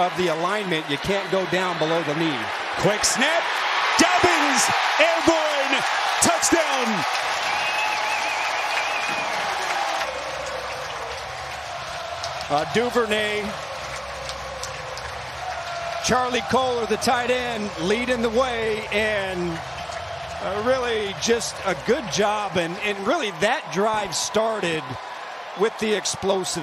of the alignment, you can't go down below the knee. Quick snap. Dobbins airborne. Touchdown. Uh, Duvernay, Charlie Kolar, the tight end, leading the way, and uh, really just a good job. And, and really, that drive started with the explosive.